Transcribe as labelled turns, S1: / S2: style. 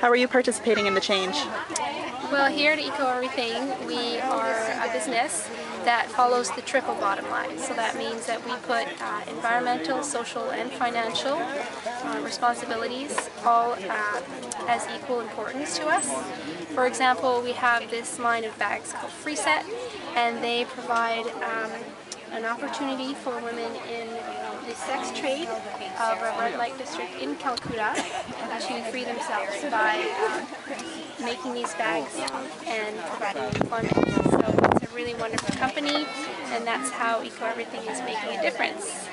S1: How are you participating in the change?
S2: Well, here at Eco Everything, we are a business that follows the triple bottom line. So that means that we put uh, environmental, social, and financial uh, responsibilities all uh, as equal importance to us. For example, we have this line of bags called Freeset, and they provide um, an opportunity for women in the sex trade of a red light district in Calcutta to free themselves by uh, making these bags and providing employment. So it's a really wonderful company and that's how Eco Everything is making a difference.